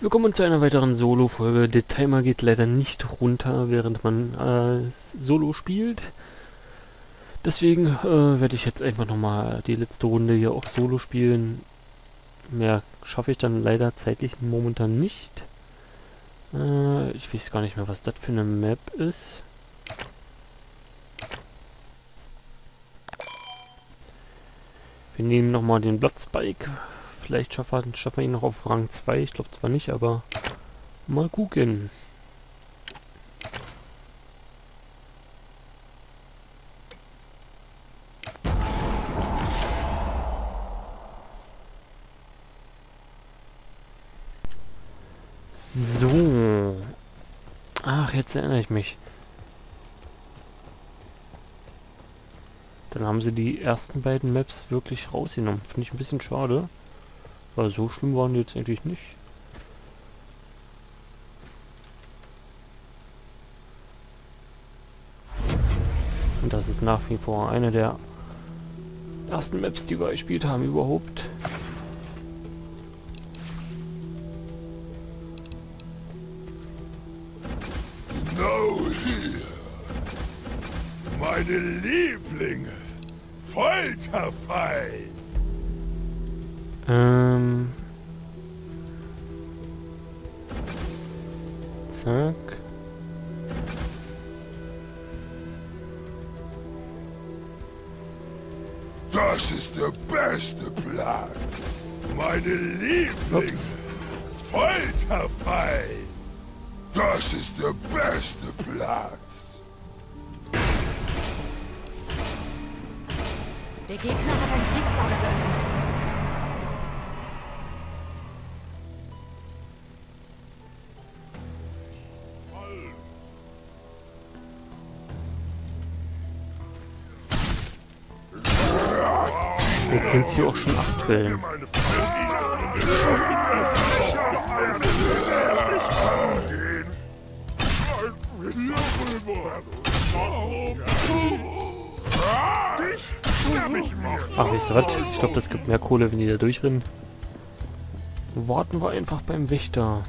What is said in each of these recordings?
Willkommen zu einer weiteren Solo-Folge. Der Timer geht leider nicht runter, während man äh, Solo spielt. Deswegen äh, werde ich jetzt einfach nochmal die letzte Runde hier auch Solo spielen. Mehr schaffe ich dann leider zeitlich momentan nicht. Äh, ich weiß gar nicht mehr, was das für eine Map ist. Wir nehmen nochmal den Bloodspike. Vielleicht schaffen wir ihn noch auf Rang 2. Ich glaube zwar nicht, aber mal gucken. So. Ach, jetzt erinnere ich mich. Dann haben sie die ersten beiden Maps wirklich rausgenommen. Finde ich ein bisschen schade. Weil so schlimm waren die jetzt eigentlich nicht. Und das ist nach wie vor eine der ersten Maps, die wir gespielt haben überhaupt. Meine Lieblinge. Folterfall. Ähm. Zack. Das ist der beste Platz. Meine Lieblinge. Ups. Folterfall. Das ist der beste Platz. Der Gegner hat ein Kriegslager geöffnet. Sie auch schon acht Wellen. Ach, wisst ihr was? Ich glaube, das gibt mehr Kohle, wenn die da durchrennen. Warten wir einfach beim Wächter.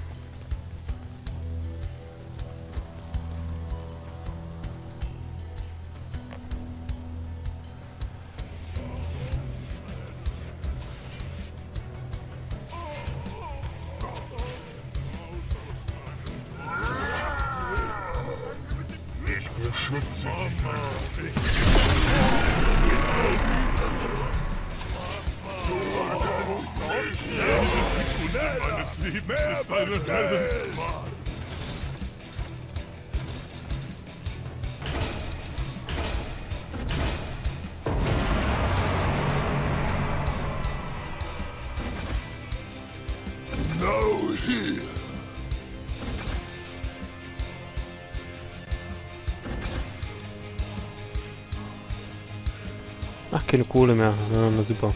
No hier. Ach, keine Kohle mehr. Ja, na super.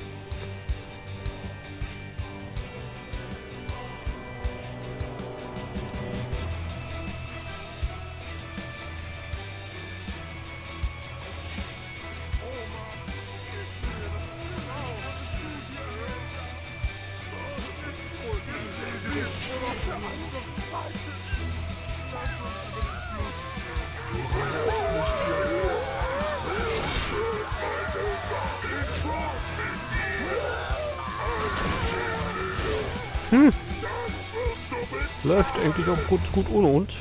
Läuft eigentlich auch gut, gut ohne uns.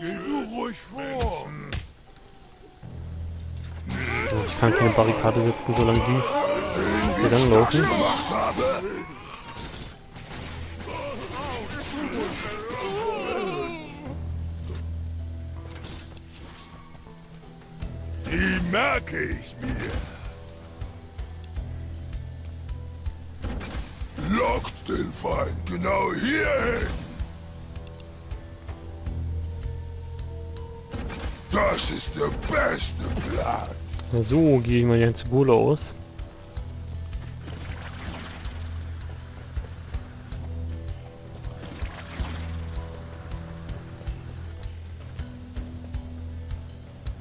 Geh du ruhig vor. So, ich kann keine Barrikade setzen, solange die hier lang Die merke ich mir. Lockt den Feind genau hierhin. Das ist der beste Platz. So, gehe ich mal zu Gole aus.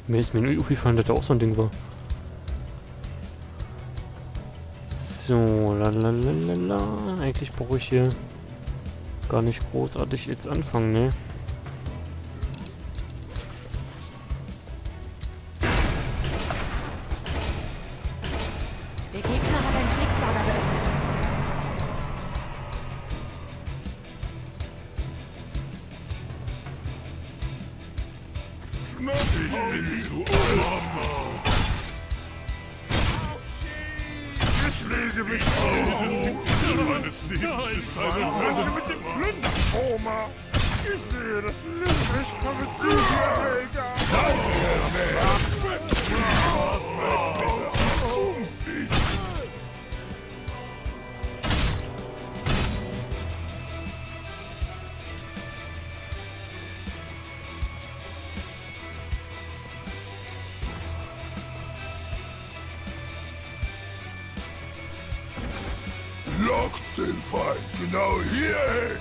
Mir ist mir nur aufgefallen, dass da auch so ein Ding war. So, lalalala. Eigentlich brauche ich hier gar nicht großartig jetzt anfangen, ne? Ist eine Hölle mit dem Plünderkoma. Ich sehe das Licht. Ich komme zu dir, Helga. Feind genau hierhin.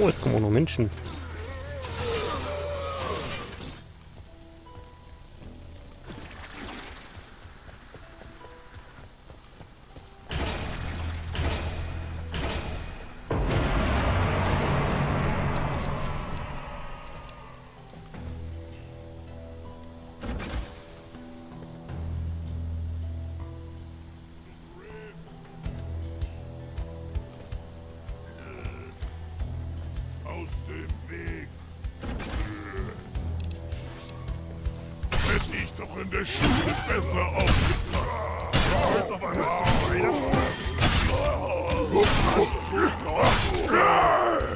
Oh, jetzt kommen auch noch Menschen. Der Schule besser aufgepasst.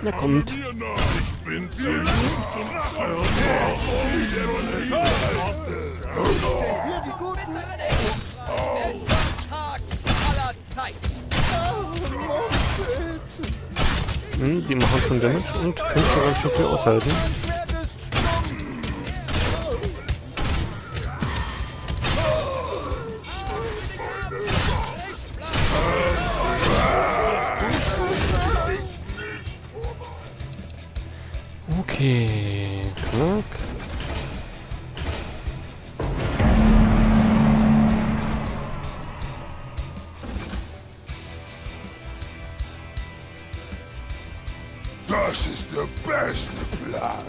Na kommt. Mir nach. Ich bin zu jung zum Feuer. Tag aller Zeiten. Hm, die machen schon Damage und können schon ganz schön viel aushalten. Okay, knack. Das ist der beste Platz.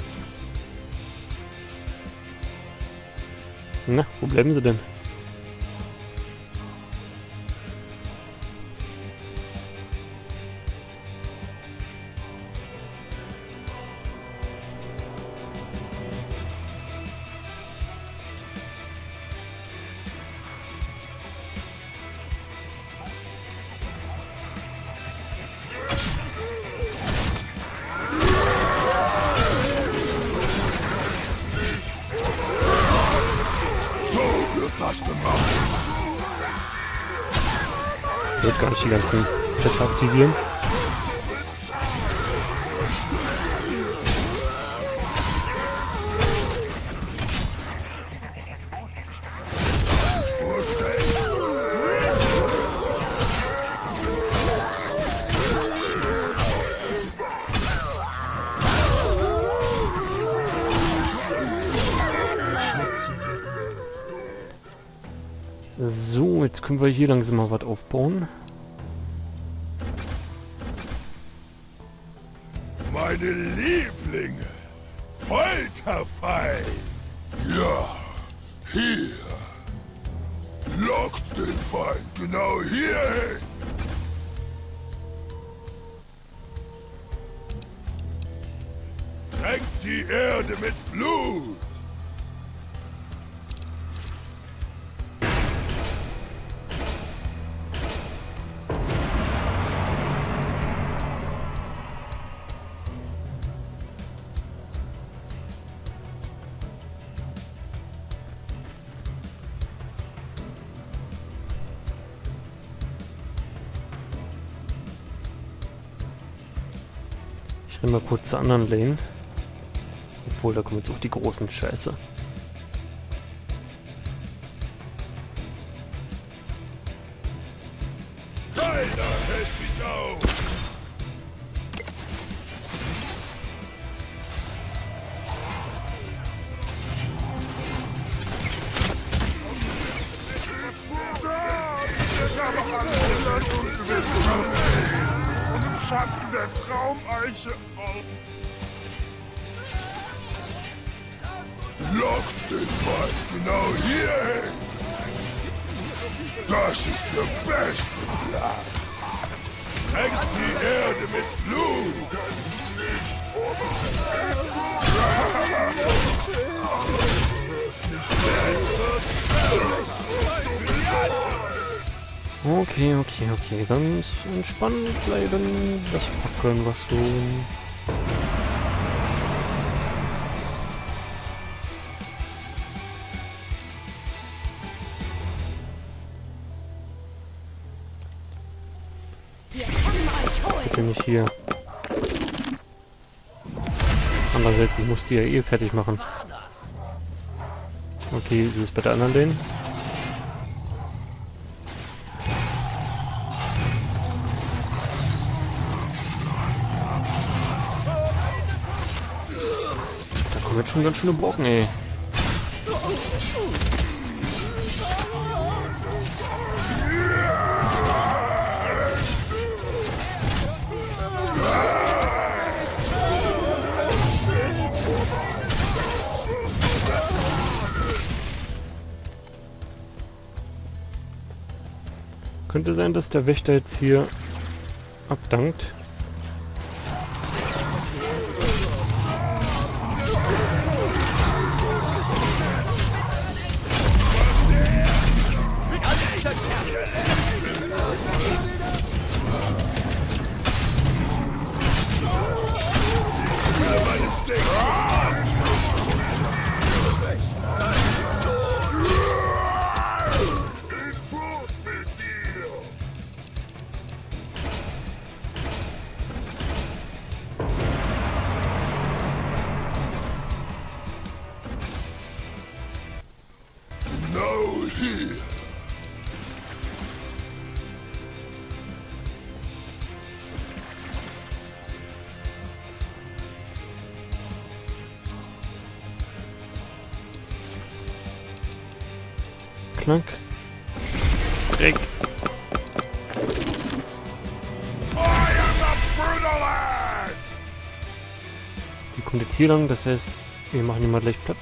Na, wo bleiben sie denn? Will gar nicht die ganzen Plätze aktivieren. Jetzt können wir hier langsam mal was aufbauen. Meine Lieblinge. Folterfall. Ja, hier. Lockt den Feind genau hierhin. Tränkt die Erde mit Blut. Ich renne mal kurz zur anderen Lane. Obwohl, da kommen jetzt auch die großen Scheiße. Schatten der Traumeiche. Lockt den Feind genau hier hin! Das ist der beste Platz! Tränkt die Erde mit Blut! Du kannst nicht Okay, okay, okay. Ganz entspannt bleiben. Das packen wir schon. Bin ich hier. Andererseits, ich muss die ja eh fertig machen. Okay, ist es bei der anderen den? Da kommen jetzt schon ganz schöne Brocken, ey. Könnte sein, dass der Wächter jetzt hier abdankt. Knack. Dreck. Die kommt jetzt hier lang, das heißt, wir machen die mal gleich platt.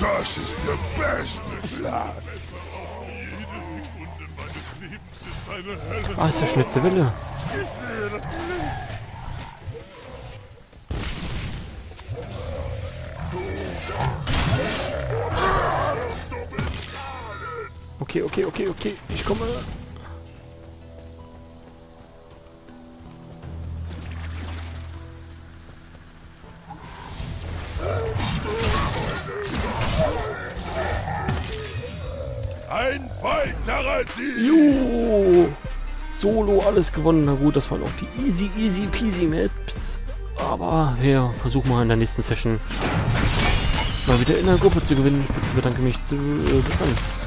Das ist der beste Platz! Jede Sekunde meines Lebens ist eine Hölle. Ah, ist der schnellste Wille. Ich sehe das Licht. Okay, okay, okay, okay. Ich komme. Ein weiterer Sieg! Jo! Solo alles gewonnen. Na gut, das waren auch die easy, easy peasy Maps. Aber wir versuchen mal in der nächsten Session mal wieder in der Gruppe zu gewinnen. Ich bedanke mich zu. Äh, bis dann.